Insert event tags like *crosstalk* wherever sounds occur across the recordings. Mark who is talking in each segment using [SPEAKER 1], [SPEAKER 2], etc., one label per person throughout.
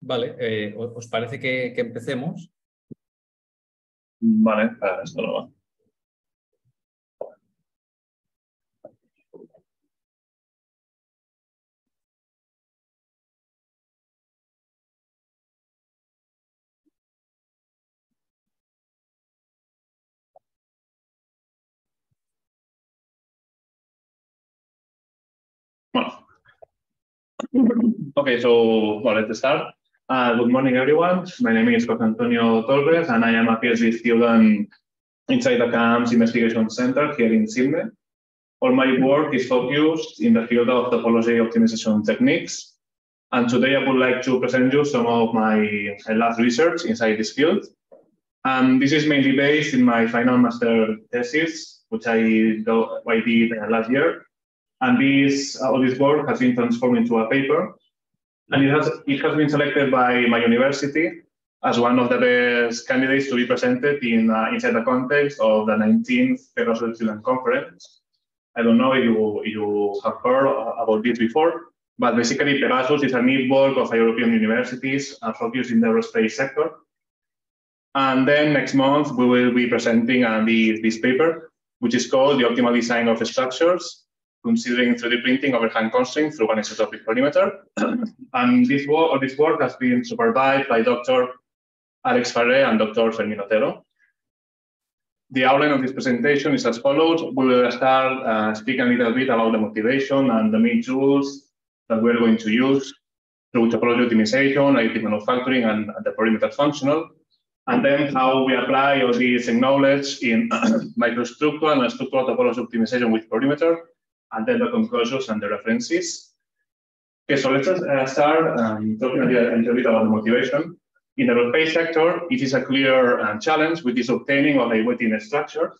[SPEAKER 1] Vale, eh, ¿os parece que, empecemos?
[SPEAKER 2] Vale, para esto no va. Okay, so well, let's start. Uh, good morning, everyone. My name is José Antonio Torres, and I am a PhD student inside the CAMS Investigation Center here in CIMNE. All my work is focused in the field of topology optimization techniques. And today I would like to present you some of my last research inside this field. And this is mainly based in my final master thesis, which I, I did last year and this uh, all this work has been transformed into a paper, and it has it has been selected by my university as one of the best candidates to be presented in uh, inside the context of the 19th Pegasus Student Conference. I don't know if you you have heard about this before, but basically Pegasus is a network of European universities uh, focused in the aerospace sector. And then next month we will be presenting uh, the, this paper, which is called the optimal design of structures considering 3D printing overhang constraint through anisotropic perimeter. and this work, this work has been supervised by Dr. Alex Ferrer and Dr. Fermin Otero. The outline of this presentation is as follows. We will start uh, speaking a little bit about the motivation and the main tools that we're going to use through topology optimization, additive manufacturing, and, and the perimeter functional. And then how we apply all this knowledge in *clears throat* microstructure and structural topology optimization with perimeter, and then the conclusions and the references. Okay, so let's uh, start um, talking a little bit about the motivation. In the aerospace sector, it is a clear uh, challenge with this obtaining of a weighting structure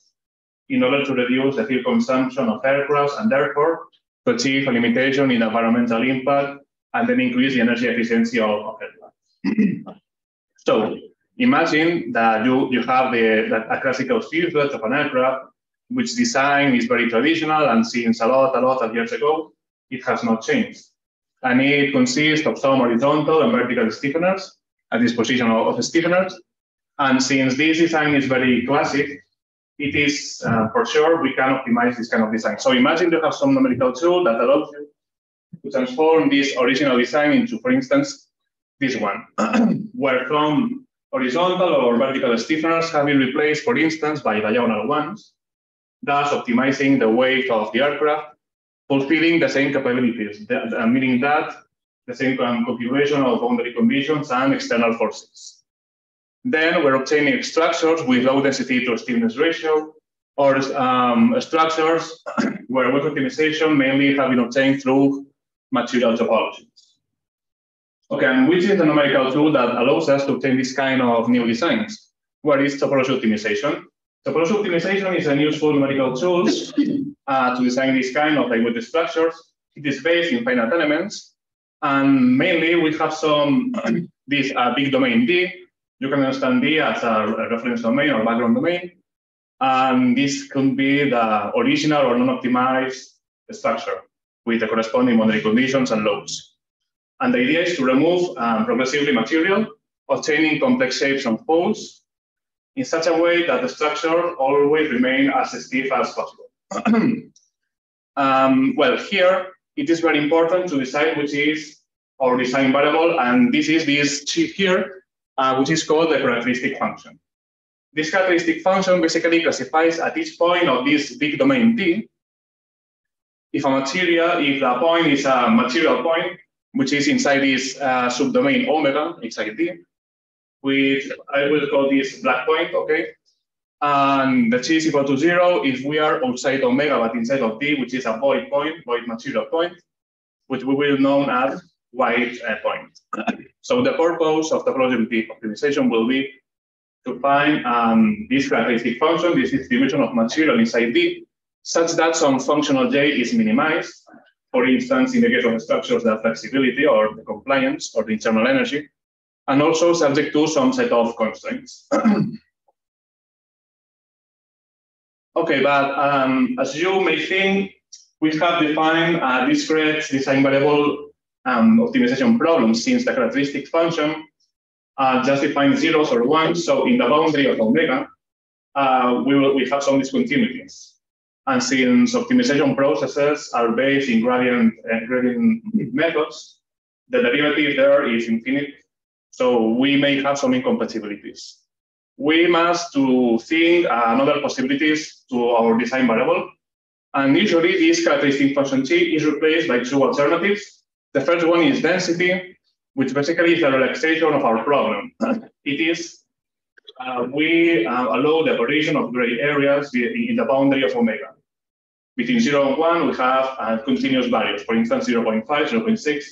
[SPEAKER 2] in order to reduce the fuel consumption of aircraft and therefore to achieve a limitation in environmental impact and then increase the energy efficiency of, of aircraft. so imagine that you, you have the, the, a classical fuselage of an aircraft which design is very traditional and since a lot, a lot of years ago, it has not changed. And it consists of some horizontal and vertical stiffeners, a disposition of, of stiffeners. And since this design is very classic, it is uh, for sure we can optimize this kind of design. So imagine you have some numerical tool that allows you to transform this original design into, for instance, this one, *clears throat* where some horizontal or vertical stiffeners have been replaced, for instance, by diagonal ones thus optimizing the weight of the aircraft, fulfilling the same capabilities, meaning that the same configuration of boundary conditions and external forces. Then we're obtaining structures with low density to stiffness ratio, or um, structures *clears throat* where weight optimization mainly have been obtained through material topologies. Okay, and which is the numerical tool that allows us to obtain this kind of new designs? What is topology optimization? Topology optimization is a useful numerical tool *laughs* uh, to design this kind of lightweight structures. It is based in finite elements. And mainly we have some, *clears throat* this uh, big domain D. You can understand D as a reference domain or background domain. And this could be the original or non-optimized structure with the corresponding boundary conditions and loads. And the idea is to remove um, progressively material, obtaining complex shapes and folds, in such a way that the structure always remain as stiff as possible. *clears throat* um, well, here it is very important to decide which is our design variable, and this is this chi here, uh, which is called the characteristic function. This characteristic function basically classifies at each point of this big domain T, if a material, if the point is a material point, which is inside this uh, subdomain omega, inside T, with, I will call this black point, okay? And the t is equal to zero if we are outside omega, but inside of d, which is a void point, void material point, which we will know as white uh, point. so the purpose of the optimization will be to find um, this characteristic function, this distribution of material inside D, such that some functional J is minimized. For instance, in the case of structures, the flexibility or the compliance or the internal energy, and also subject to some set of constraints. *clears throat* Okay, but um, as you may think, we have defined a discrete design variable um, optimization problem since the characteristic function uh, just defines zeros or ones. So in the boundary of omega, uh, we will we have some discontinuities. And since optimization processes are based in gradient, uh, gradient methods, the derivative there is infinite. So we may have some incompatibilities. We must to think another possibilities to our design variable. And usually this characteristic function t is replaced by two alternatives. The first one is density, which basically is a relaxation of our problem. *clears throat* it is, uh, we uh, allow the operation of gray areas in the boundary of omega. Between 0 and 1, we have uh, continuous values, for instance, 0 0.5, 0 0.6,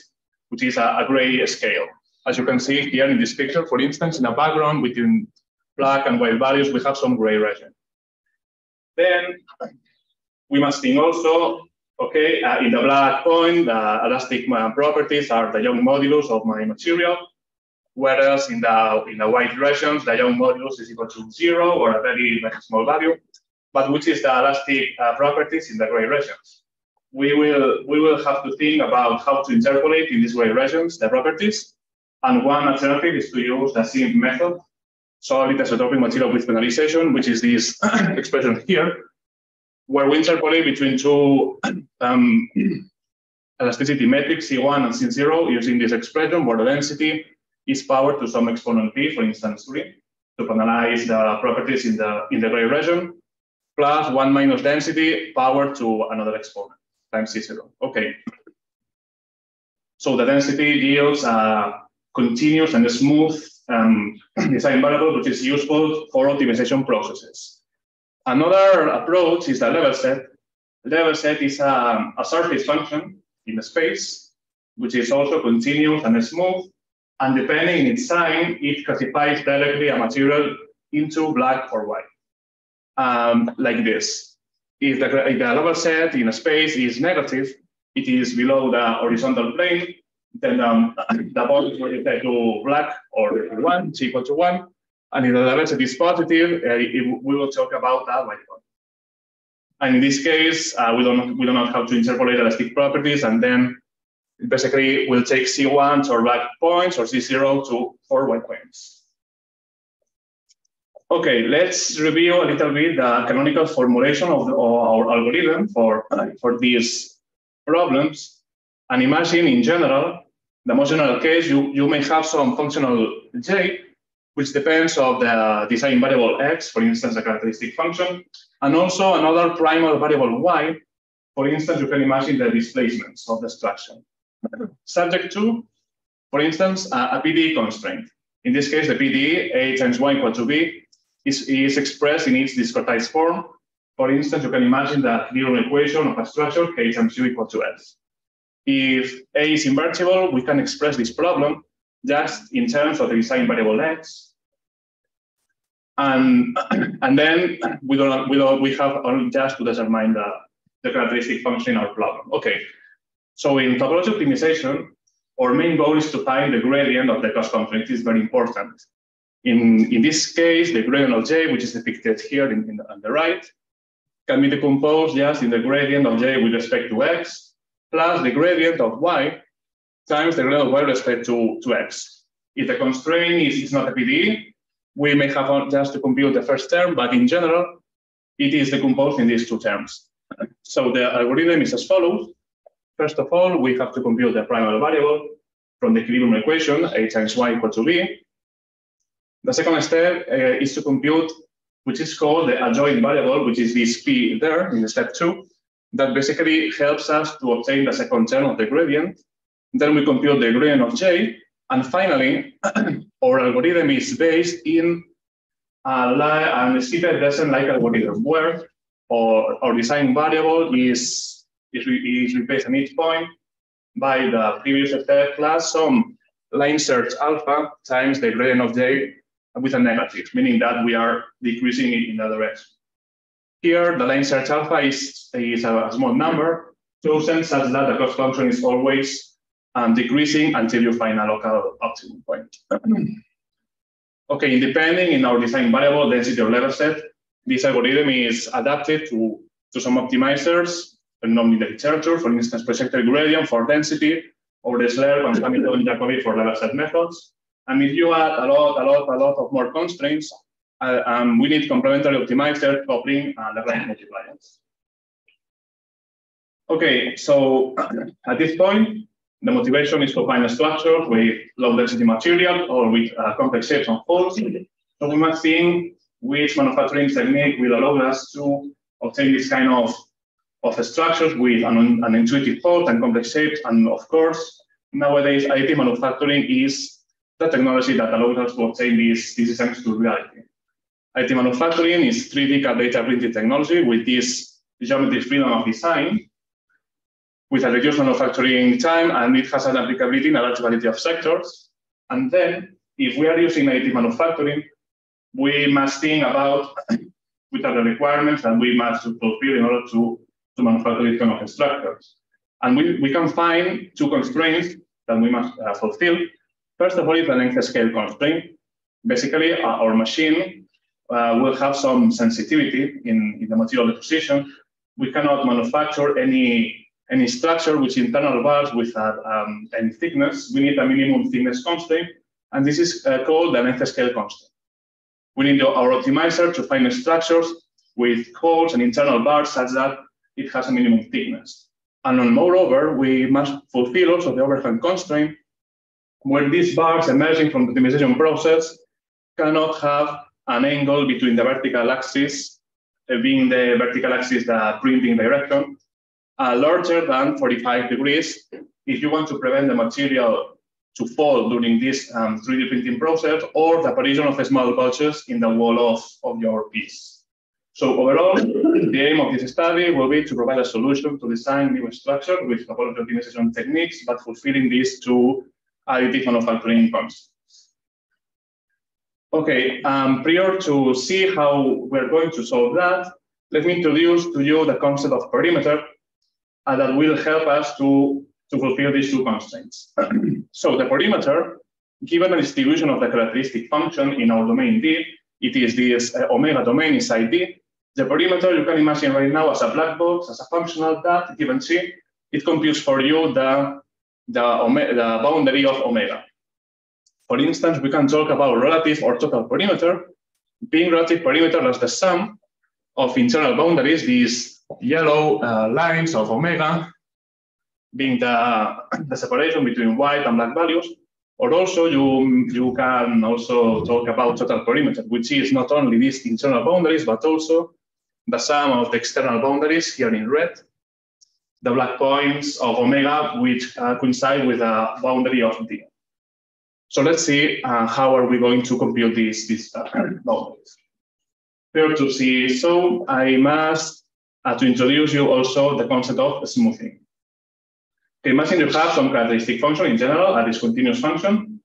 [SPEAKER 2] which is a, a, gray scale. As you can see here in this picture, for instance, in a background between black and white values, we have some gray region. Then we must think also, okay, uh, in the black point, the elastic properties are the Young modulus of my material, whereas in the in the white regions, the Young modulus is equal to zero or a very, very small value but which is the elastic uh, properties in the gray regions. We will, we will have to think about how to interpolate in these gray regions the properties. And one alternative is to use the SIMP method, solid isotropic material with penalization, which is this *clears throat* expression here, where we interpolate between two *clears throat* um, elasticity metrics, C1 and C0, using this expression where the density is powered to some exponent p, for instance, 3, to penalize the properties in the, in the gray region plus 1 minus density power to another exponent times C0. Okay. So the density yields a continuous and smooth um, *clears throat* design variable, which is useful for optimization processes. Another approach is the level set. Level set is a, a surface function in the space, which is also continuous and smooth. And depending on its sign, it classifies directly a material into black or white um, like this. If the, if the level set in a space is negative, it is below the horizontal plane, then um, the ball is modified to black or one, it's equal to one. And if the set is positive, uh, it, we will talk about that ball. And in this case, uh, we don't we don't know how to interpolate elastic properties, and then basically we'll take C1 to black points or C0 to four white points. Okay, let's review a little bit the canonical formulation of, the, of our algorithm for, for these problems. And imagine in general, the most general case, you, you may have some functional j, which depends of the design variable x, for instance, a characteristic function, and also another primal variable y. For instance, you can imagine the displacements of the structure. Subject to, for instance, a, a PDE constraint. In this case, the PDE, a times y equal to b, is, is expressed in its discretized form. For instance, you can imagine the equilibrium equation of a structure K times U equal to S. If A is invertible, we can express this problem just in terms of the design variable X. And, *clears throat* and then we don't, we don't, we have only just to determine the, the characteristic function in our problem. Okay, so in topology optimization, our main goal is to find the gradient of the cost conflict. It's very important. In, in this case, the gradient of j, which is depicted here in, in on the right, can be decomposed just in the gradient of j with respect to x, plus the gradient of y times the gradient of y with respect to, to x. If the constraint is, is not a PDE, we may have just to compute the first term, but in general, it is decomposed in these two terms. So the algorithm is as follows. First of all, we have to compute the primal variable from the equilibrium equation, a times y equal to b. The second step uh, is to compute, which is called the adjoint variable, which is this p there in step two, that basically helps us to obtain the second term of the gradient. Then we compute the gradient of j. And finally, *clears throat* our algorithm is based in a, a steeper descent like algorithm where our, our design variable is, is, is replaced at each point by the previous step plus some line search alpha times the gradient of j with a negative, meaning that we are decreasing it in the direction. Here, the line search alpha is, is a small number chosen such that the cost function is always um, decreasing until you find a local optimum point. *clears throat* okay, depending in our design variable density or level set, this algorithm is adapted to, to some optimizers, known in the literature, for instance, projected gradient for density, or the SLERP and Hamilton Jacobi for level set methods. And if you add a lot, a lot, a lot of more constraints, uh, um, we need complementary optimizer coupling uh, Lagrange multipliers. Okay, so *clears throat* at this point, the motivation is to find a structure with low density material or with uh, complex shapes and folds. So we must think which manufacturing technique will allow us to obtain this kind of, of structures with an, an intuitive thought and complex shapes. And of course, nowadays, additive manufacturing is the technology that allows us to obtain these, these designs to reality. Additive manufacturing is 3D CAD data printing technology with this geometry freedom of design, with a reduced manufacturing time, and it has an applicability in a large variety of sectors. And then, if we are using additive manufacturing, we must think about what are the requirements that we must fulfill in order to, to manufacture these kind of structures. And we, we can find two constraints that we must uh, fulfill. First of all, is the length scale constraint. Basically, uh, our machine uh, will have some sensitivity in, in the material deposition. We cannot manufacture any any structure with internal bars without um, any thickness. We need a minimum thickness constraint, and this is uh, called the length scale constraint. We need our optimizer to find structures with holes and internal bars such that it has a minimum thickness. And moreover, we must fulfill also the overhang constraint where these bars emerging from the optimization process cannot have an angle between the vertical axis, uh, being the vertical axis the printing direction, uh, larger than 45 degrees if you want to prevent the material to fall during this um, 3D printing process or the apparition of small bulges in the wall of, of your piece. So overall, *clears throat* the aim of this study will be to provide a solution to design new structure with topology optimization techniques, but fulfilling these two additive manufacturing concepts. Okay, um, prior to see how we're going to solve that, let me introduce to you the concept of perimeter uh, that will help us to to fulfill these two constraints. *clears throat* so the perimeter, given the distribution of the characteristic function in our domain D, it is this uh, omega domain inside D. The perimeter you can imagine right now as a black box, as a functional that given C, it computes for you the, the, the boundary of omega. For instance, we can talk about relative or total perimeter, being relative perimeter as the sum of internal boundaries, these yellow uh, lines of omega being the, *coughs* the separation between white and black values, or also you, you can also talk about total perimeter, which is not only these internal boundaries, but also the sum of the external boundaries here in red, the black points of omega, which uh, coincide with the boundary of D. So let's see uh, how are we going to compute these, these uh. Here to see, so I must uh, to introduce you also the concept of smoothing. Imagine you have some characteristic function in general, a discontinuous function.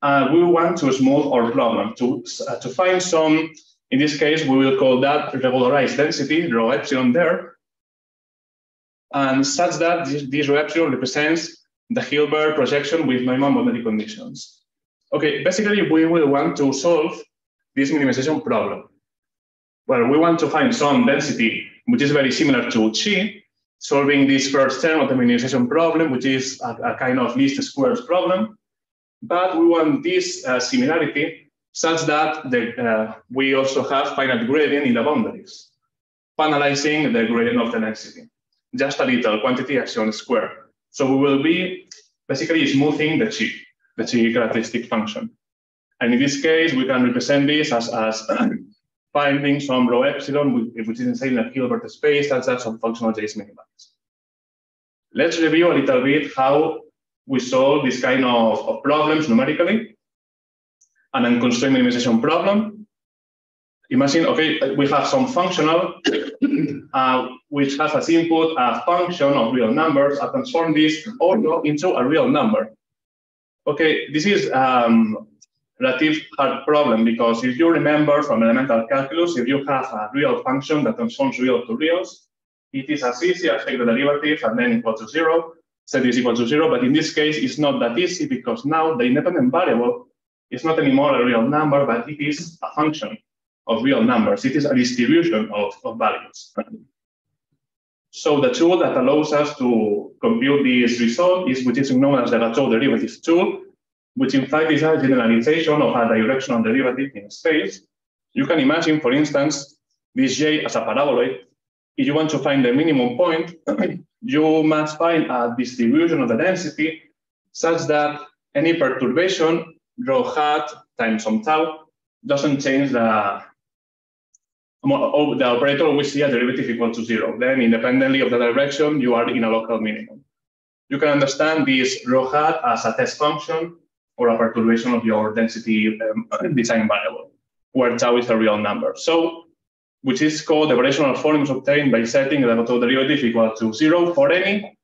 [SPEAKER 2] Uh, we want to smooth our problem. To, uh, to find some, in this case, we will call that regularized density, rho epsilon there. And such that this, this rho epsilon represents the Hilbert projection with Neumann boundary conditions. Okay, basically, we will want to solve this minimization problem. Well, we want to find some density which is very similar to chi, solving this first term of the minimization problem, which is a, a kind of least squares problem. But we want this uh, similarity such that the, uh, we also have finite gradient in the boundaries, finalizing the gradient of the density. Just a little quantity action square. So we will be basically smoothing the chi, the chi characteristic function. And in this case, we can represent this as, as *clears throat* finding some rho epsilon, which is inside a Hilbert space, that's that some functional J's minimax. Let's review a little bit how we solve this kind of, of problems numerically. An unconstrained minimization problem. Imagine, okay, we have some functional, *clears throat* uh, which has as input a function of real numbers. I transform this also into a real number. Okay, this is um, relative hard problem because if you remember from elemental calculus, if you have a real function that transforms real to reals, it is as easy as take the derivative and then equal to zero, set is equal to zero. But in this case, it's not that easy because now the independent variable is not anymore a real number, but it is a function. of real numbers. It is a distribution of, of values. So the tool that allows us to compute this result is which is known as the Gateaux derivative tool, which in fact is a generalization of a directional derivative in space. You can imagine, for instance, this J as a paraboloid. If you want to find the minimum point, *clears throat* you must find a distribution of the density such that any perturbation, rho hat times some tau, doesn't change the, the operator always see a derivative equal to zero. Then independently of the direction, you are in a local minimum. You can understand this rho hat as a test function or a perturbation of your density um, *coughs* design variable, where tau is a real number. So, which is called the variational forms obtained by setting the total derivative equal to zero for any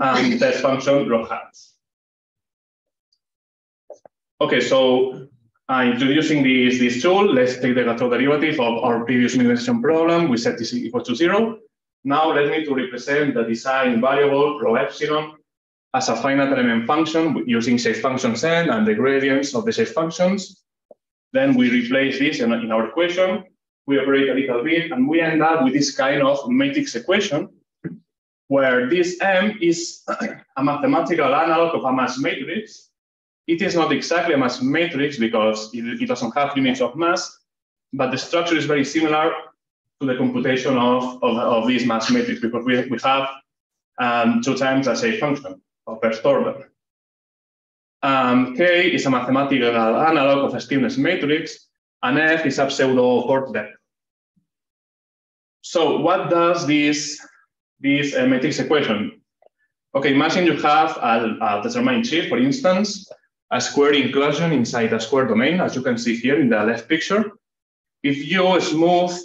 [SPEAKER 2] um, test function rho hat. Okay, so uh, introducing this, this tool, let's take the Gateaux derivative of our previous minimization problem. We set this equal to zero. Now let me to represent the design variable rho epsilon as a finite element function using shape functions n and the gradients of the shape functions. Then we replace this in, in our equation. We operate a little bit, and we end up with this kind of matrix equation where this M is *clears throat* a mathematical analog of a mass matrix it is not exactly a mass matrix because it, it doesn't have units of mass, but the structure is very similar to the computation of, of, of this mass matrix because we, we have um, two times as a function of first order. Um, K is a mathematical analog of a stiffness matrix, and F is a pseudo Ford vector. So what does this, this uh, matrix equation? Okay, imagine you have a, a determined chi, for instance, a square inclusion inside a square domain, as you can see here in the left picture. If you smooth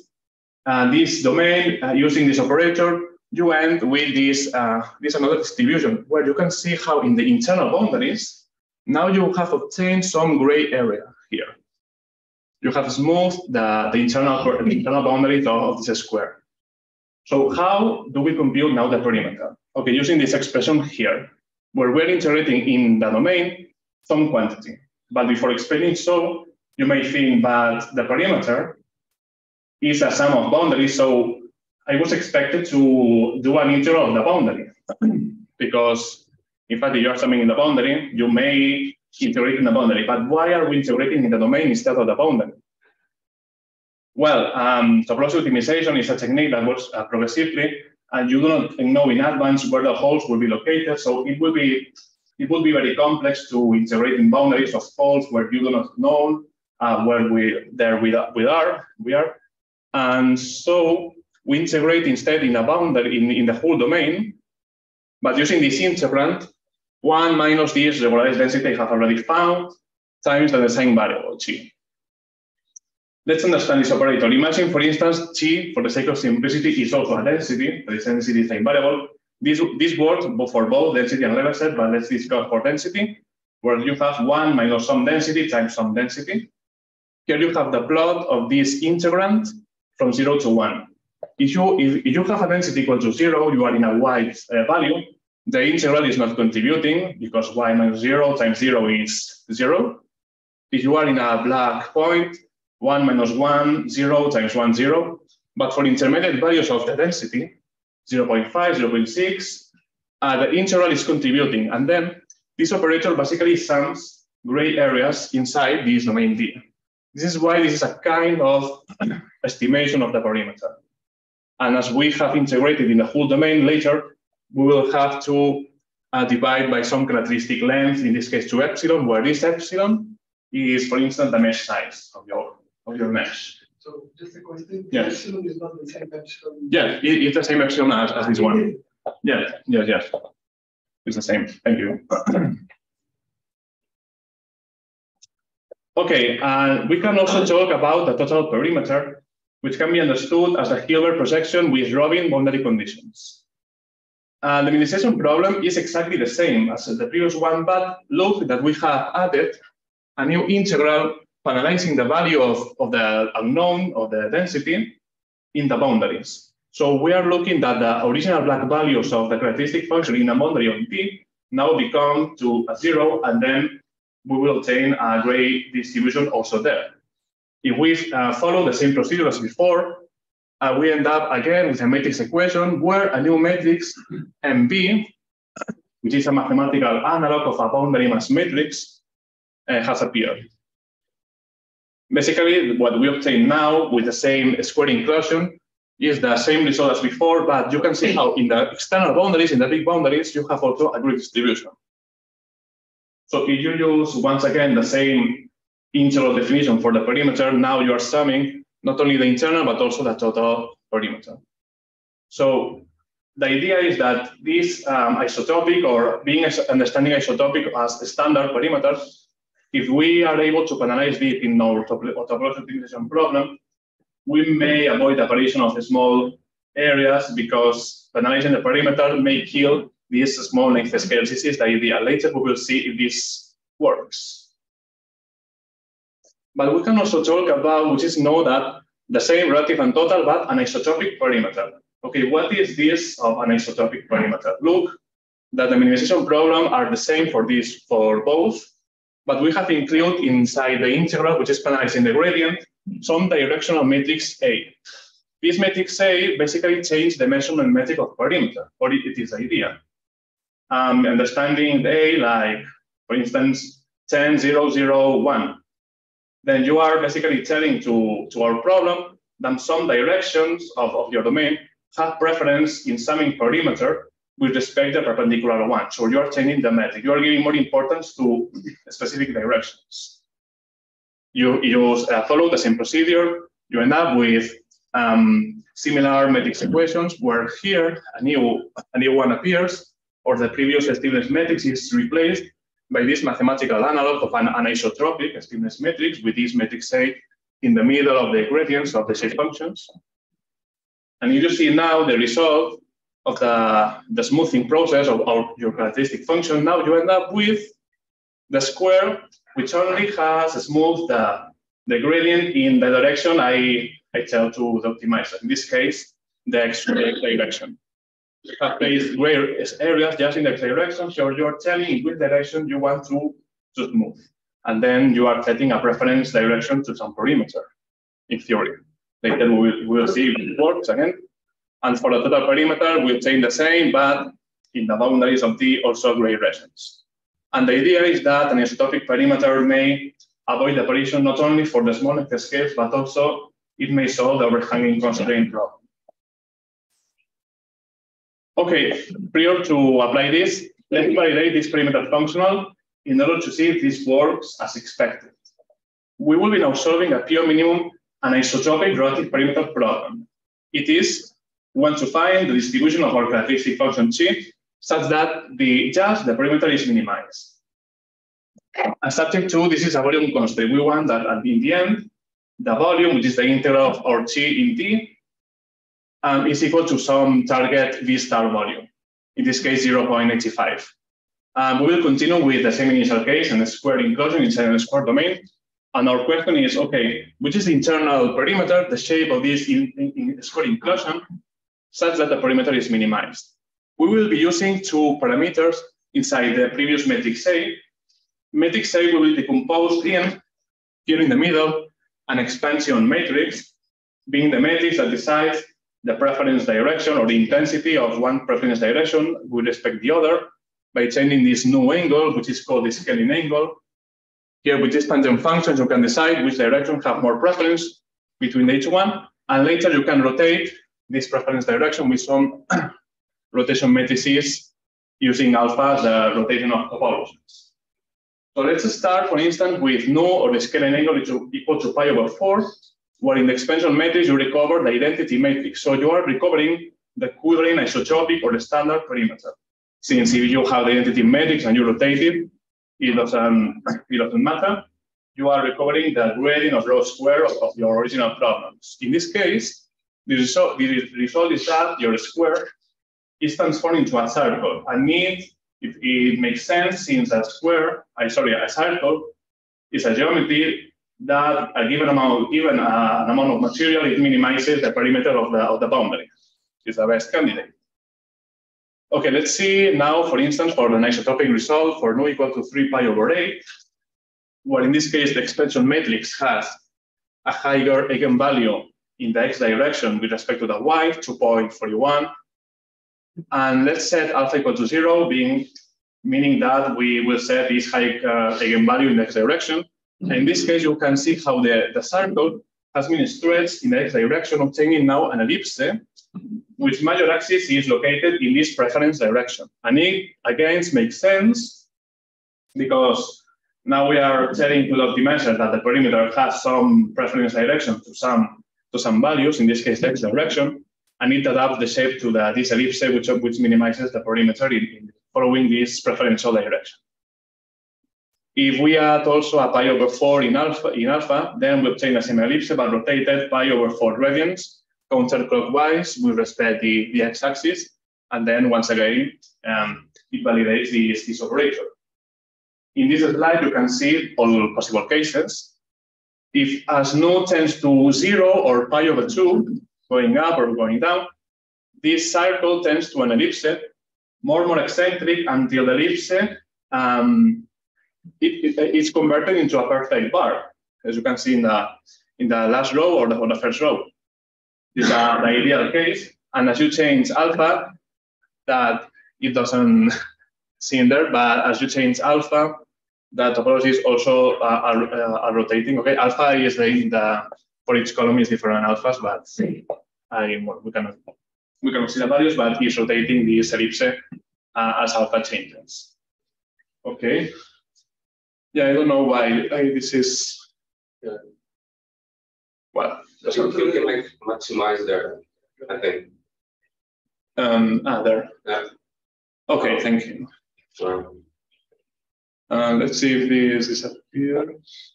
[SPEAKER 2] uh, this domain uh, using this operator, you end with this, uh, this another distribution where you can see how in the internal boundaries, now you have obtained some gray area here. You have smoothed the, the, internal, the internal boundaries of, of this square. So how do we compute now the perimeter? Okay, using this expression here, where we're integrating in the domain some quantity. But before explaining so, you may think that the perimeter is a sum of boundaries. So I was expected to do an integral of the boundary *clears throat* because in fact, if you are summing in the boundary, you may integrate in the boundary. But why are we integrating in the domain instead of the boundary? Well, um, topology optimization is a technique that works uh, progressively, and you do not know in advance where the holes will be located. So it will be it would be very complex to integrate in boundaries of poles where you do not know uh, where we there we, we are we are, and so we integrate instead in a boundary in, in the whole domain, but using this integrand, one minus this regularized density I have already found times the design variable chi. Let's understand this operator. Imagine, for instance, chi, for the sake of simplicity, is also a density, the density design variable, this, this works for both density and level set, but let's discuss for density, where you have one minus some density times some density. Here you have the plot of this integrand from zero to one. If you, if, you have a density equal to zero, you are in a white uh, value. The integral is not contributing because y minus zero times zero is zero. If you are in a black point, one minus one, zero times one, zero. But for intermediate values of the density, 0.5, 0.6, uh, the integral is contributing. And then this operator basically sums gray areas inside this domain D. This is why this is a kind of *clears throat* estimation of the perimeter. And as we have integrated in the whole domain later, we will have to uh, divide by some characteristic length, in this case to epsilon, where this epsilon is, for instance, the mesh size of your, of your mesh.
[SPEAKER 3] So just a question.
[SPEAKER 2] Yes.
[SPEAKER 3] Epsilon is not the same epsilon.
[SPEAKER 2] Yeah, it, it's the same epsilon as, as this one. Yes, yes, yes. It's the same. Thank you. *clears throat* okay, uh, we can also talk about the total perimeter, which can be understood as a Hilbert projection with Robin boundary conditions. Uh, the minimization problem is exactly the same as the previous one, but look that we have added a new integral analyzing the value of, of the unknown of the density in the boundaries. So we are looking that the original black values of the characteristic function in a boundary of P now become to a zero, and then we will obtain a gray distribution also there. if we uh, follow the same procedure as before, uh, we end up again with a matrix equation where a new matrix MB, which is a mathematical analog of a boundary mass matrix, uh, has appeared. Basically, what we obtain now with the same square inclusion is the same result as before, but you can see how in the external boundaries, in the big boundaries, you have also a grid distribution. So if you use, once again, the same integral definition for the perimeter, now you are summing not only the internal, but also the total perimeter. So the idea is that this um, isotropic or being understanding isotropic as standard perimeter, if we are able to penalize it in our topological optimization problem, we may avoid the apparition of small areas because penalizing the perimeter may kill these small length scales. This is the idea. Later we will see if this works. But we can also talk about, which is know that the same relative and total, but anisotropic perimeter. Okay, what is this of an perimeter? Look, that the minimization problem are the same for this, for both, but we have included inside the integral, which is penalizing the gradient, some directional matrix A. This matrix A basically changes the measurement metric of perimeter, or it is idea. Um, understanding A, like, for instance, 10, 0, 0, 1. Then you are basically telling to, to our problem that some directions of, of your domain have preference in summing perimeter with respect to the perpendicular one. So you are changing the metric. You are giving more importance to specific directions you, you uh, follow the same procedure, you end up with um, similar matrix equations where here a new, a new one appears, or the previous stiffness matrix is replaced by this mathematical analog of an anisotropic stiffness matrix with this matrix A in the middle of the gradients of the shape functions. And you see now the result of the, the smoothing process of our, your characteristic function. Now you end up with the square which only has smoothed the, uh, the gradient in the direction I, I tell to the optimizer. In this case, the x-ray direction. Placed gray areas just in the x direction, so you're telling in which direction you want to, to move. And then you are setting a preference direction to some perimeter, in theory. Later we will, we will see if it works again. And for the total perimeter, we obtain the same, but in the boundaries of the also gray regions. And the idea is that anisotropic perimeter may avoid the apparition not only for the smallest scales, but also it may solve the overhanging constraint problem. Okay, prior to apply this, let me validate this perimeter functional in order to see if this works as expected. We will be now solving a pure minimum anisotropic relative perimeter problem. It is we want to find the distribution of our characteristic function G such that the just the perimeter is minimized. And subject to this is a volume constraint. We want that at in the end, the volume, which is the integral of our chi in t, um, is equal to some target v star volume. In this case, 0.85. Um, we will continue with the same initial case and a square inclusion inside a square domain. And our question is, okay, which is the internal perimeter, the shape of this in, in, in square inclusion, such that the perimeter is minimized we will be using two parameters inside the previous matrix A. Matrix A will be decomposed in, here in the middle, an expansion matrix, being the matrix that decides the preference direction or the intensity of one preference direction with respect the other by changing this new angle, which is called the scaling angle. Here with this tangent function, you can decide which direction have more preference between each one, and later you can rotate this preference direction with some *clears throat* rotation matrices using alpha, the rotation of topologies. So let's start, for instance, with nu or the scaling angle is equal to pi over 4, where in the expansion matrix you recover the identity matrix. So you are recovering the equivalent isotropic or the standard perimeter. Since if you have the identity matrix and you rotate it, it doesn't, *clears throat* it doesn't matter. You are recovering the gradient of rho square of, of your original problems. In this case, the result, the result is that your square is transformed into a circle. And it, it, it makes sense since a square, I sorry, a circle is a geometry that a given amount, given uh, an amount of material, it minimizes the perimeter of the, of the boundary. It's the best candidate. Okay, let's see now, for instance, for the isotropic result for nu equal to 3 pi over 8, where in this case the expansion matrix has a higher eigenvalue in the x direction with respect to the y, 2.41. And let's set alpha equal to zero, being meaning that we will set this high uh, eigenvalue in the x direction. And in this case, you can see how the, the circle has been stretched in the x direction, obtaining now an ellipse, which major axis is located in this preference direction. And it, again, makes sense because now we are telling to the optimizer that the perimeter has some preference direction to some to some values, in this case, the x direction, and it adapts the shape to the, this ellipse, which, which minimizes the perimeter in, in following this preferential direction. If we add also a pi over 4 in alpha, in alpha, then we obtain a same ellipse, but rotated pi over 4 radians counterclockwise with respect the, the x-axis. And then once again, um, it validates this, this operator. In this slide, you can see all possible cases. If as nu tends to zero or pi over two, going up or going down, this circle tends to an ellipse, more and more eccentric until the ellipse um, it, it, it's converted into a perfect bar, as you can see in the in the last row or the, or the first row. This is the ideal case. And as you change alpha, that it doesn't *laughs* seem there, but as you change alpha, the topologies also uh, are, uh, are rotating. Okay, alpha is the, the for each column is different alphas, but I, well, we cannot we cannot see the values, but it's rotating this ellipse uh, as alpha changes. Okay. Yeah, I don't know why I, this is. Yeah. Well,
[SPEAKER 4] you, you can like maximize there, I think.
[SPEAKER 2] Um, ah, there.
[SPEAKER 4] Yeah.
[SPEAKER 2] Okay, thank you.
[SPEAKER 4] So,
[SPEAKER 2] Uh, let's see if this disappears.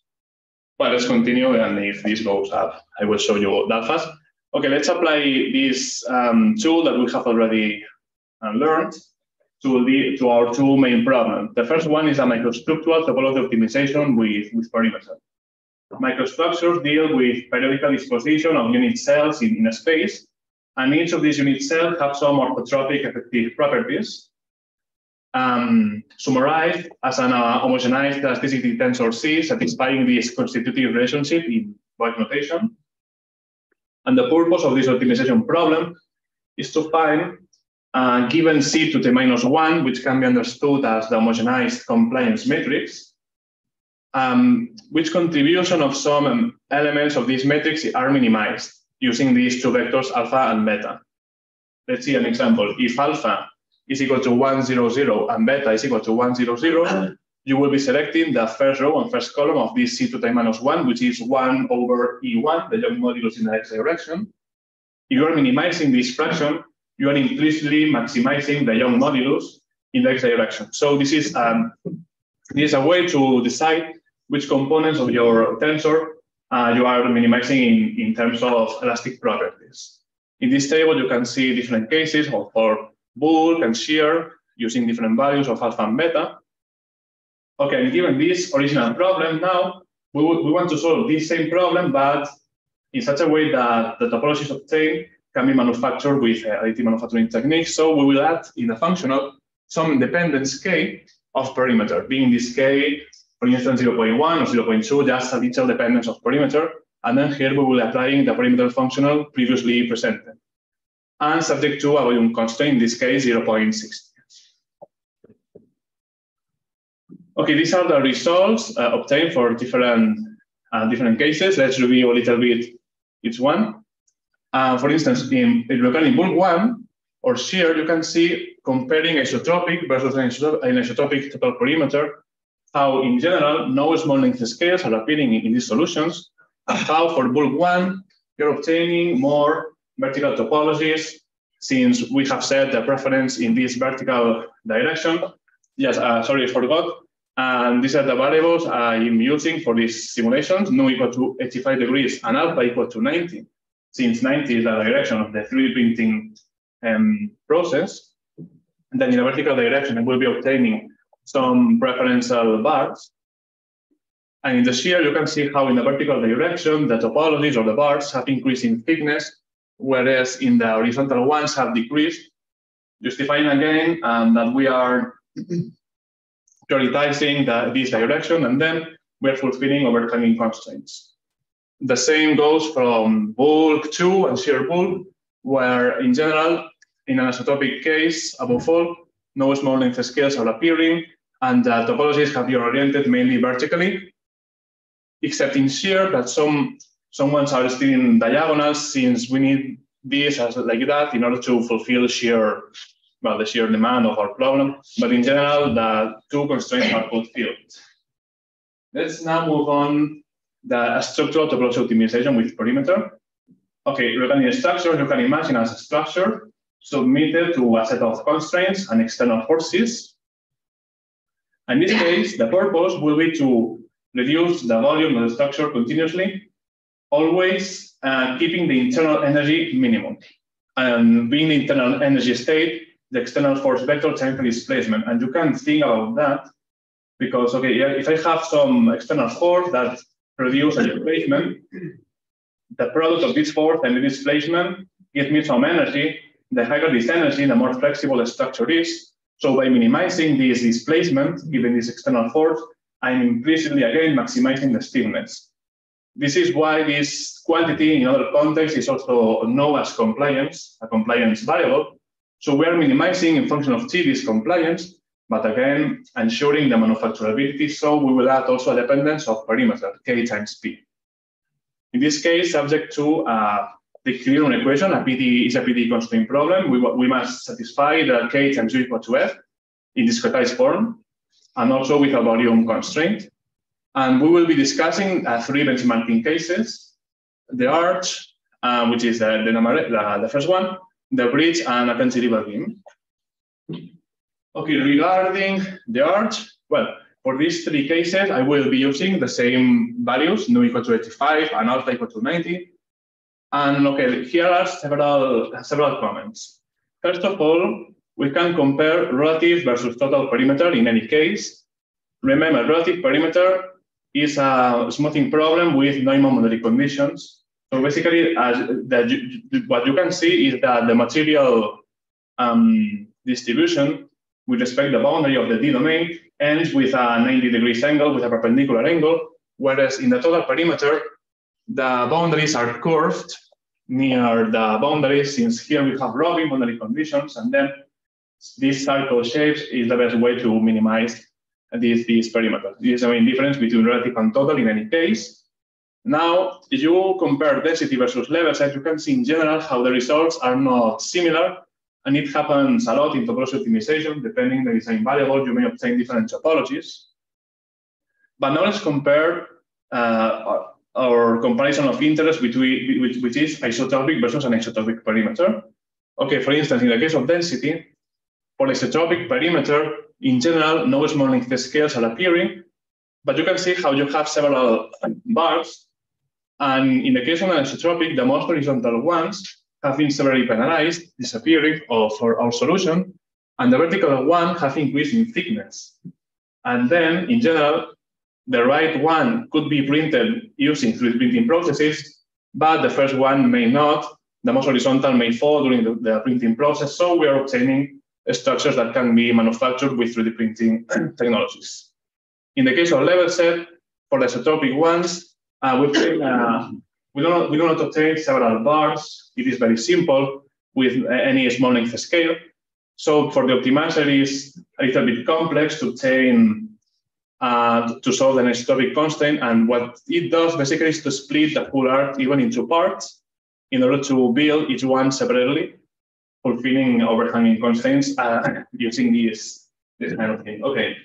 [SPEAKER 2] Well, let's continue, and if this goes up, I will show you that fast. Okay, let's apply this um, tool that we have already uh, learned to, the, to our two main problems. The first one is a microstructural topology optimization with, with perimeter. Microstructures deal with periodical disposition of unit cells in, in a space, and each of these unit cells have some orthotropic effective properties um, summarized as an uh, homogenized elasticity tensor C satisfying this constitutive relationship in Voigt notation. And the purpose of this optimization problem is to find uh, given C to the minus one, which can be understood as the homogenized compliance matrix, um, which contribution of some um, elements of this matrix are minimized using these two vectors alpha and beta. Let's see an example. If alpha is equal to 1, 0, 0, and beta is equal to 1, 0, 0, you will be selecting the first row and first column of this C to the minus 1, which is 1 over E1, the Young modulus in the x direction. If you are minimizing this fraction, you are implicitly maximizing the Young modulus in the x direction. So this is, um, this is a way to decide which components of your tensor uh, you are minimizing in, in terms of elastic properties. In this table, you can see different cases for bulk and shear using different values of alpha and beta. Okay, given this original problem, now we, we want to solve this same problem, but in such a way that the topologies obtained can be manufactured with uh, additive manufacturing techniques. So we will add in the functional some independence k of perimeter, being this k, for instance, 0.1 or 0.2, just a little dependence of perimeter. And then here we will apply the perimeter functional previously presented and subject to a volume constraint, in this case, 0.6. Okay, these are the results uh, obtained for different, uh, different cases. Let's review a little bit each one. Uh, for instance, in, in bulk one or shear, you can see comparing isotropic versus anisotropic total perimeter, how in general, no small length scales are appearing in, in these solutions, and how for bulk one, you're obtaining more vertical topologies, since we have set the preference in this vertical direction. Yes, uh, sorry, I forgot. And these are the variables I'm using for these simulations, nu equal to 85 degrees and alpha equal to 90, since 90 is the direction of the 3D printing um, process. And then in the vertical direction, I will be obtaining some preferential bars. And in the shear, you can see how in the vertical direction, the topologies or the bars have increased in thickness whereas in the horizontal ones have decreased, justifying again um, that we are prioritizing the, this direction, and then we're fulfilling overcoming constraints. The same goes from bulk two and shear bulk, where in general, in anisotropic case, above all, no small length scales are appearing, and the topologies have been oriented mainly vertically, except in shear that some some ones are still in diagonals since we need this as like that in order to fulfill shear well the shear demand of our problem. But in general, the two constraints are fulfilled. Let's now move on the structural topology optimization with perimeter. Okay, regarding structure, you can imagine as a structure submitted to a set of constraints and external forces. In this case, the purpose will be to reduce the volume of the structure continuously, always uh, keeping the internal energy minimum. And being the internal energy state, the external force vector time displacement. And you can think about that because, okay, if I have some external force that produce a displacement, the product of this force and the displacement gives me some energy. The higher this energy, the more flexible the structure is. So by minimizing this displacement, given this external force, I'm implicitly again maximizing the stiffness. This is why this quantity in other contexts is also known as compliance, a compliance variable. So we are minimizing in function of t this compliance, but again, ensuring the manufacturability. So we will add also a dependence of perimeter, k times p. In this case, subject to uh, the equilibrium equation, a PD is a PD constraint problem. We, we must satisfy the k times u equal to f in discretized form, and also with a volume constraint. And we will be discussing uh, three benchmarking cases, the arch, uh, which is the, the, the, the, first one, the bridge, and a cantilever beam. Okay, regarding the arch, well, for these three cases, I will be using the same values, nu equal to 85 and alpha equal to 90. And okay, here are several, several comments. First of all, we can compare relative versus total perimeter in any case. Remember, relative perimeter is a smoothing problem with Neumann boundary conditions. So basically, as the, what you can see is that the material um, distribution with respect to the boundary of the D domain ends with a 90 degrees angle, with a perpendicular angle, whereas in the total perimeter, the boundaries are curved near the boundaries, since here we have Robin boundary conditions, and then this circle shapes is the best way to minimize this, this perimeter. This is the main difference between relative and total in any case. Now, if you compare density versus level set, you can see in general how the results are not similar, and it happens a lot in topology optimization. Depending on the design variable, you may obtain different topologies. But now let's compare uh, our comparison of interest between which, which is isotropic versus anisotropic perimeter. Okay, for instance, in the case of density, for isotropic perimeter, in general, no small length scales are appearing, but you can see how you have several bars. And in the case of anisotropic, the most horizontal ones have been severely penalized, disappearing for our solution, and the vertical one have increased in thickness. And then, in general, the right one could be printed using 3D printing processes, but the first one may not. The most horizontal may fall during the, the printing process. So we are obtaining structures that can be manufactured with 3D printing *clears throat* technologies. In the case of level set, for the isotropic ones, uh, we, uh, we, don't, we do not obtain several bars. It is very simple with any small length scale. So for the optimizer, it is a little bit complex to obtain uh, to solve the isotropic constraint. And what it does basically is to split the full art even into parts in order to build each one separately, fulfilling overhanging constraints uh, *laughs* using this, this kind of thing. Okay.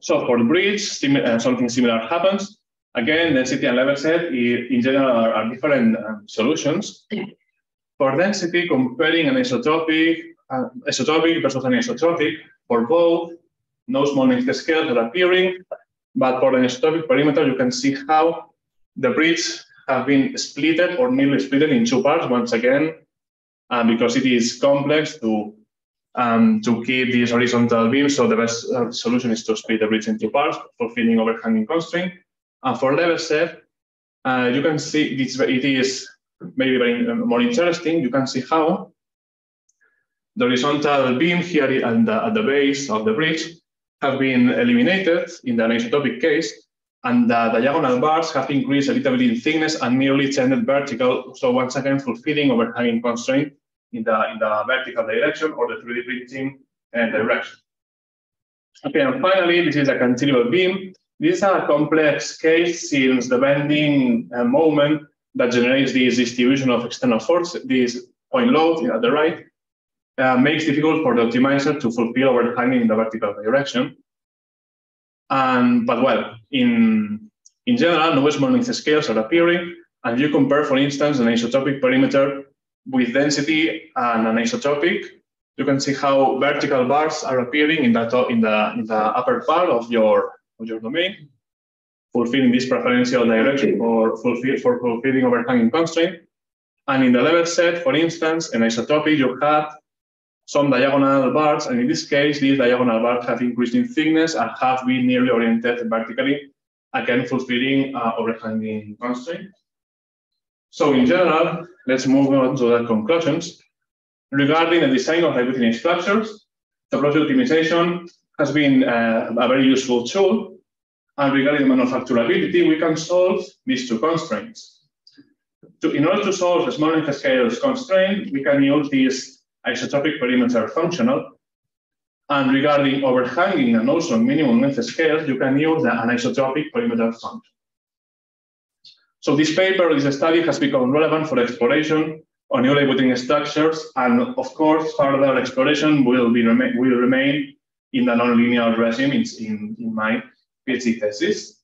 [SPEAKER 2] So for the bridge, sim uh, something similar happens. Again, density and level set in general are, are different um, solutions. For density, comparing an isotropic, uh, isotropic versus an isotropic, for both, no small length scales are appearing, but for an isotropic perimeter, you can see how the bridge have been splitted or nearly split in two parts once again, uh, because it is complex to um, to keep this horizontal beam. So the best uh, solution is to split the bridge into parts, fulfilling overhanging constraint. And for level set, uh, you can see this, it is maybe very uh, more interesting. You can see how the horizontal beam here at the, at the base of the bridge have been eliminated in the anisotropic case. and the diagonal bars have increased a little bit in thickness and nearly tended vertical. So once again, fulfilling overhanging constraint in the, in the vertical direction or the 3D printing uh, direction. Okay, and finally, this is a cantilever beam. This is a complex case since the bending uh, moment that generates this distribution of external force, this point load at the right, uh, makes difficult for the optimizer to fulfill overhanging in the vertical direction. And, but well, in, in general, no small scales are appearing, and you compare, for instance, an isotropic perimeter with density and an isotropic, you can see how vertical bars are appearing in, that, in, the, in the upper part of your, of your domain, fulfilling this preferential direction for, fulfill, for fulfilling overhanging constraint. And in the level set, for instance, an isotropic, you had some diagonal bars, and in this case, these diagonal bars have increased in thickness and have been nearly oriented vertically, again fulfilling uh, overhanging constraint. So in general, let's move on to the conclusions. Regarding the design of high structures, project optimization has been uh, a very useful tool. And regarding manufacturability, we can solve these two constraints. To, in order to solve the small scales constraint, we can use this isotropic perimeter functional. And regarding overhanging and also minimum length scales, you can use the anisotropic perimeter function. So this paper, this study has become relevant for exploration on new lightweighting structures. And of course, further exploration will, be, will remain in the nonlinear regime in, in, in my PhD thesis.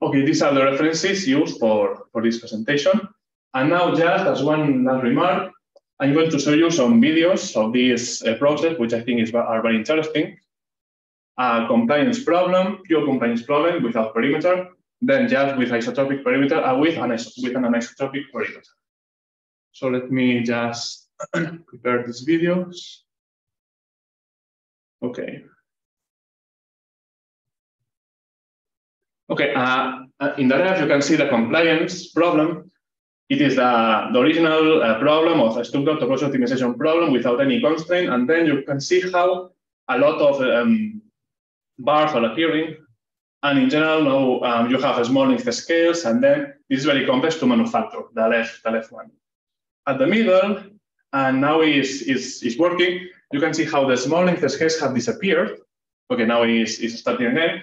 [SPEAKER 2] Okay, these are the references used for, for this presentation. And now just as one last remark, I'm going to show you some videos of this uh, process, which I think is, are very interesting. A compliance problem, pure compliance problem without perimeter, then just with isotropic perimeter and with an, with an anisotropic perimeter. So let me just *clears throat* prepare these videos. Okay. Okay, uh, uh in the left, you can see the compliance problem. It is the, the original uh, problem of a structural topology optimization problem without any constraint. And then you can see how a lot of um, bars are appearing. And in general, now um, you have a small length scales, and then this is very complex to manufacture, the left, the left one. At the middle, and now it's, is is working, you can see how the small length scales have disappeared. Okay, now it is, is starting again.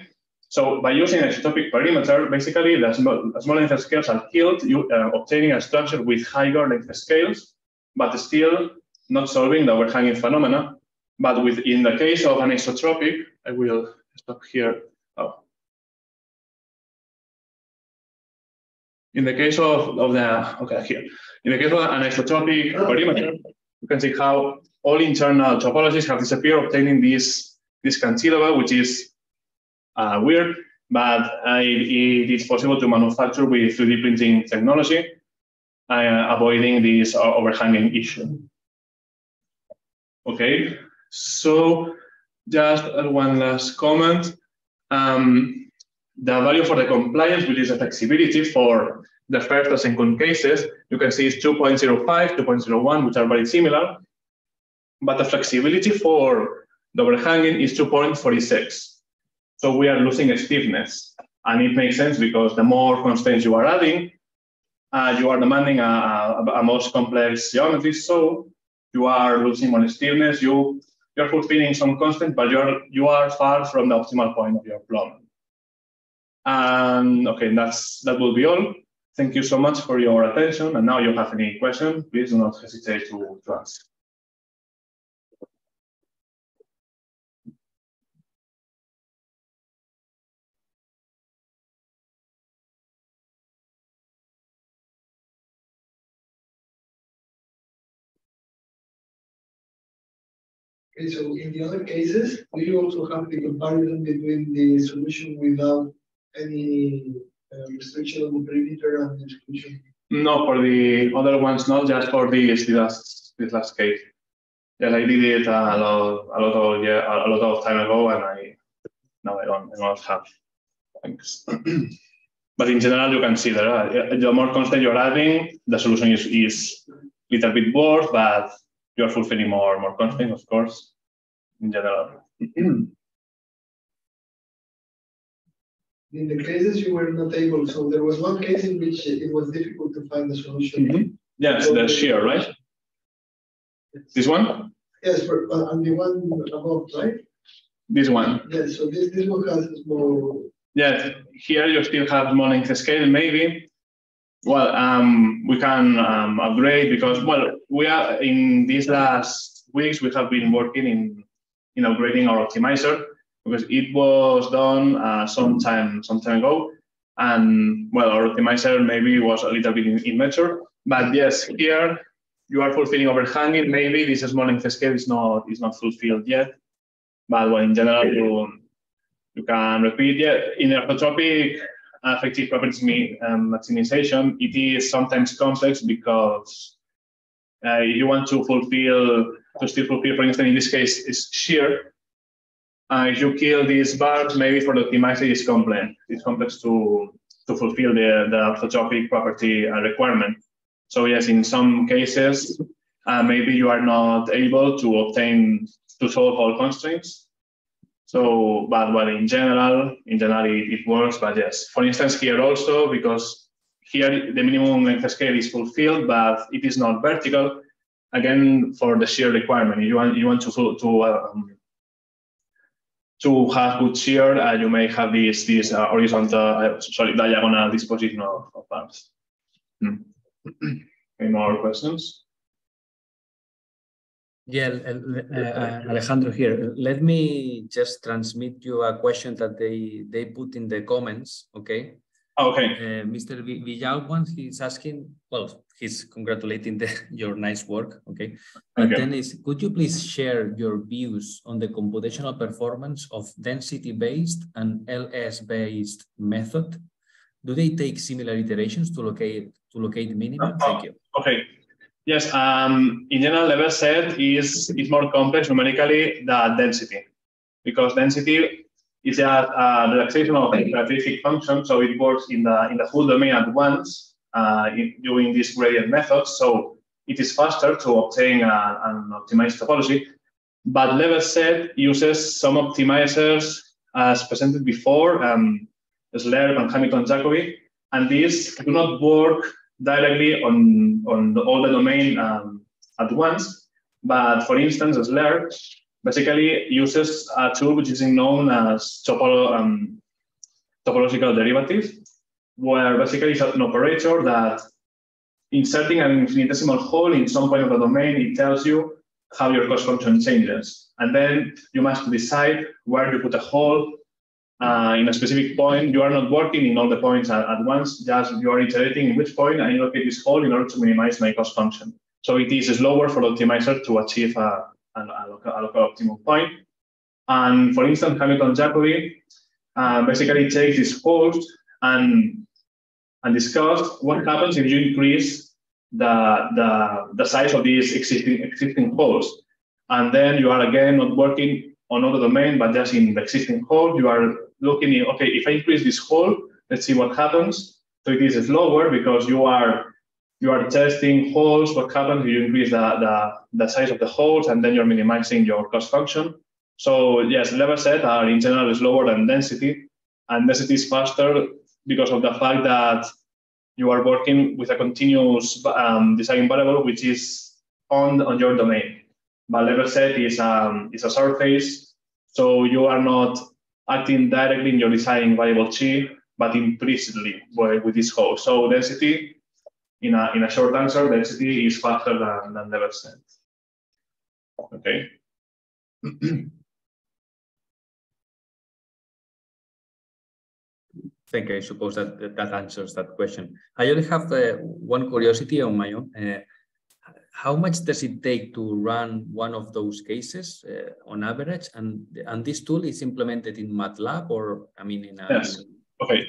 [SPEAKER 2] So by using isotropic perimeter, basically the small, the small length scales are killed, you, uh, obtaining a structure with higher length scales, but still not solving the overhanging phenomena. But with, in the case of an isotropic, I will stop here. In the case of, of the, okay, here. In the case of an isotropic perimeter, you can see how all internal topologies have disappeared, obtaining this, this cantilever, which is uh, weird, but uh, it, it is possible to manufacture with 3D printing technology, uh, avoiding this overhanging issue. Okay, so just one last comment. Um, the value for the compliance, which is the flexibility for the first and second cases, you can see is 2.05, 2.01, which are very similar. But the flexibility for the overhanging is 2.46. So we are losing stiffness. And it makes sense because the more constraints you are adding, uh, you are demanding a, a, a most complex geometry. So you are losing more stiffness. You you're fulfilling some constraints, but you're you are far from the optimal point of your problem. And okay, that's that will be all. Thank you so much for your attention. And now you have any question, please do not hesitate to, to ask.
[SPEAKER 3] Okay, so in the other cases, do you also have the comparison between the solution without any uh, restriction on the perimeter and?
[SPEAKER 2] No, for the other ones, not just for this, the last, this last case. Yes, I did it a lot, a lot of yeah, a lot of time ago, and I now I don't, I don't have. Thanks. *clears throat* but in general, you can see that uh, the more constant you're adding, the solution is is little bit worse, but you're fulfilling more more content, of course, in general. *clears throat*
[SPEAKER 3] in the cases you were not able, so there was one case in which it was difficult to find the solution.
[SPEAKER 2] Mm -hmm. Yes, the shear, right?
[SPEAKER 3] Yes.
[SPEAKER 2] This one?
[SPEAKER 3] Yes, for, uh, and the one above, right?
[SPEAKER 2] This one.
[SPEAKER 3] Yes, so this, this one has more.
[SPEAKER 2] Yes, here you still have more length scale, maybe. Well, um, we can um, upgrade because, well, we are in these last weeks, we have been working in, in upgrading our optimizer because it was done uh, some time some time ago, and well, our optimizer maybe was a little bit immature. But yes, here you are fulfilling overhanging. Maybe this small length scale is not is not fulfilled yet, but well, in general, you you can repeat. Yeah, in orthotropic effective properties um, maximization, it is sometimes complex because uh, you want to fulfill to still fulfill, for instance, in this case, is shear uh, if you kill these bars, maybe for the optimizer it's complex. It's complex to to fulfill the the orthotropic property uh, requirement. So yes, in some cases, uh, maybe you are not able to obtain to solve all constraints. So, but well, in general, in general it, it works. But yes, for instance, here also because here the minimum length scale is fulfilled, but it is not vertical. Again, for the shear requirement, you want you want to to um, to have good shear, uh, you may have this this uh, horizontal, uh, sorry, diagonal disposition of, of arms. Hmm. *clears throat* Any more questions?
[SPEAKER 5] Yeah, uh, Alejandro here. Let me just transmit you a question that they they put in the comments. Okay.
[SPEAKER 2] Okay.
[SPEAKER 5] Uh, Mr. Villalwan, he's asking. Well, he's congratulating the, *laughs* your nice work. Okay. But
[SPEAKER 2] Okay.
[SPEAKER 5] then is could you please share your views on the computational performance of density-based and LS-based method? Do they take similar iterations to locate to locate minimum? Thank you.
[SPEAKER 2] Okay. Yes. Um, in general, level set is is more complex numerically than density, because density is just a relaxation of the characteristic function, so it works in the in the full domain at once uh, in, doing this gradient method. So it is faster to obtain a, an optimized topology. But level set uses some optimizers as presented before, um, Slerp and Hamilton-Jacobi, and these do not work directly on, on the, all the domain um, at once. But for instance, Slerp basically uses a tool which is known as um, topological derivative, where basically it's an operator that inserting an infinitesimal hole in some point of the domain, it tells you how your cost function changes. And then you must decide where you put a hole uh, in a specific point. You are not working in all the points at, at once, just you are iterating in which point I locate this hole in order to minimize my cost function. So it is slower for the optimizer to achieve a, a, a, local, a local optimum point. And for instance, Hamilton-Jacobi uh, basically takes this host and, and discuss what happens if you increase the, the, the size of these existing, existing holes. And then you are again not working on other domain, but just in the existing hole, you are looking in, okay, if I increase this hole, let's see what happens. So it is slower because you are you are testing holes, what happens you increase the, the, the size of the holes, and then you're minimizing your cost function. So yes, level set are in general slower than density, and density is faster because of the fact that you are working with a continuous um, design variable which is on, on your domain. But level set is, um, is a surface, so you are not acting directly in your design variable chi, but implicitly with this host. So density, in a, in a short answer, density is faster than, than level set. Okay. *clears throat*
[SPEAKER 5] Thank you. I suppose that that- answers that question. I only have uh, one curiosity on my own. Uh, how much does it take to run one of those cases uh, on average? And and this tool is implemented in MATLAB or I mean in a,
[SPEAKER 2] Yes. Okay.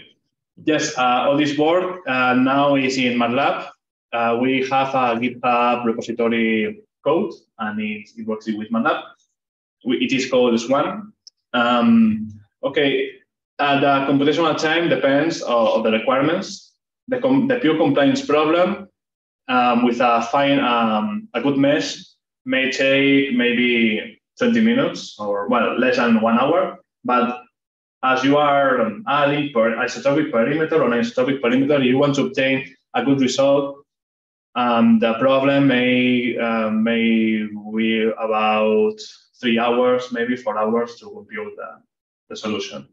[SPEAKER 2] Yes, uh, all this work uh, now is in MATLAB. Uh, we have a GitHub repository code, and it, it works with MATLAB. We, it is called Swan. Um, okay, uh, the computational time depends on, on the requirements. The, com the pure compliance problem um, with a fine, um, a good mesh may take maybe 20 minutes or well, less than one hour. But as you are adding per isotropic perimeter on isotropic perimeter, you want to obtain a good result. Um, the problem may uh, may be about three hours, maybe four hours to compute the, the solution.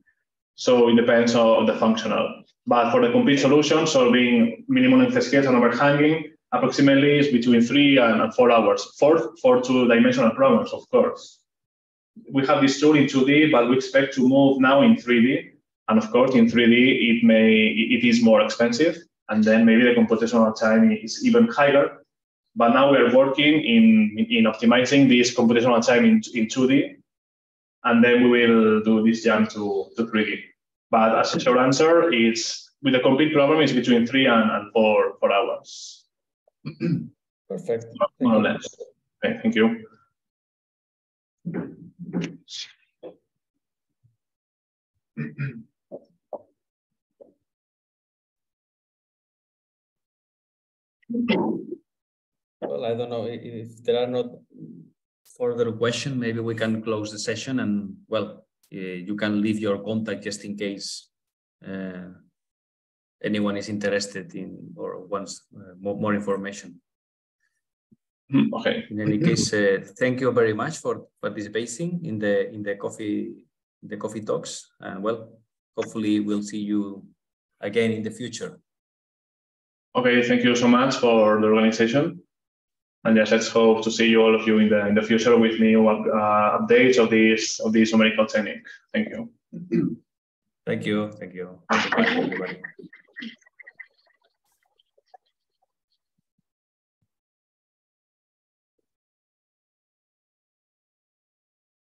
[SPEAKER 2] So it depends on the functional. But for the complete solution, solving minimum scales and overhanging, approximately is between three and four hours for, for two-dimensional problems, of course. We have this tool in 2D, but we expect to move now in 3D. And of course, in 3D, it may it is more expensive, and then maybe the computational time is even higher. But now we are working in, in optimizing this computational time in, in 2D, and then we will do this jump to, to 3D. But as a short answer, it's with the complete problem is between three and, and four, four hours. *clears throat*
[SPEAKER 1] Perfect.
[SPEAKER 2] More or less. Okay, thank you.
[SPEAKER 5] Well, I don't know if there are not further question, maybe we can close the session and well, you can leave your contact just in case uh, anyone is interested in or wants uh, more, more, information.
[SPEAKER 2] Hmm, okay.
[SPEAKER 5] In any case, uh, thank you very much for participating in the in the coffee the coffee talks, and well, hopefully we'll see you again in the future.
[SPEAKER 2] Okay, thank you so much for the organization. And yes, let's hope to see you all of you in the in the future with new uh, updates of this of this numerical technique. Thank you. *clears throat*
[SPEAKER 5] Thank you. Thank you. Thank you, everybody.